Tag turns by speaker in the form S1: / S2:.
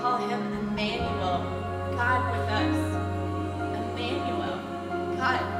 S1: call him Emmanuel, God with us. Emmanuel, God